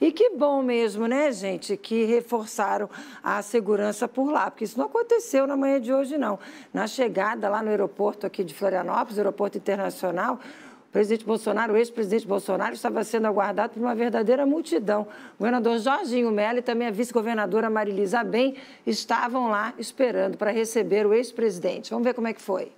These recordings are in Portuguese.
E que bom mesmo, né, gente, que reforçaram a segurança por lá, porque isso não aconteceu na manhã de hoje, não. Na chegada lá no aeroporto aqui de Florianópolis, aeroporto internacional, o presidente Bolsonaro, o ex-presidente Bolsonaro, estava sendo aguardado por uma verdadeira multidão. O governador Jorginho Mello e também a vice-governadora Marilisa Bem estavam lá esperando para receber o ex-presidente. Vamos ver como é que foi.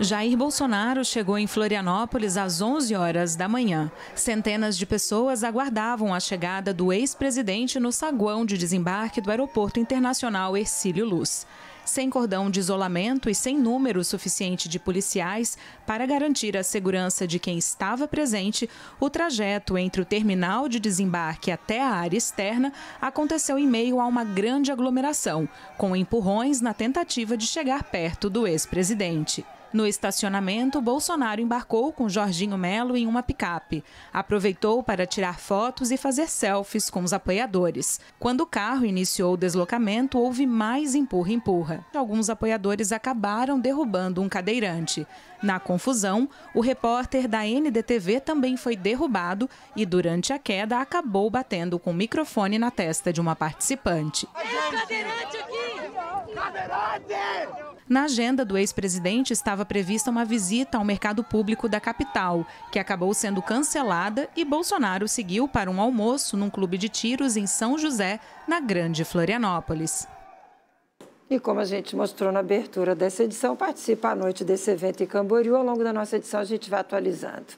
Jair Bolsonaro chegou em Florianópolis às 11 horas da manhã. Centenas de pessoas aguardavam a chegada do ex-presidente no saguão de desembarque do Aeroporto Internacional Ercílio Luz. Sem cordão de isolamento e sem número suficiente de policiais para garantir a segurança de quem estava presente, o trajeto entre o terminal de desembarque até a área externa aconteceu em meio a uma grande aglomeração, com empurrões na tentativa de chegar perto do ex-presidente. No estacionamento, Bolsonaro embarcou com Jorginho Melo em uma picape. Aproveitou para tirar fotos e fazer selfies com os apoiadores. Quando o carro iniciou o deslocamento, houve mais empurra-empurra. Alguns apoiadores acabaram derrubando um cadeirante. Na confusão, o repórter da NDTV também foi derrubado e, durante a queda, acabou batendo com o microfone na testa de uma participante. cadeirante aqui! Cadeirante! Na agenda do ex-presidente estava prevista uma visita ao mercado público da capital, que acabou sendo cancelada e Bolsonaro seguiu para um almoço num clube de tiros em São José, na Grande Florianópolis. E como a gente mostrou na abertura dessa edição, participa à noite desse evento em Camboriú. Ao longo da nossa edição, a gente vai atualizando.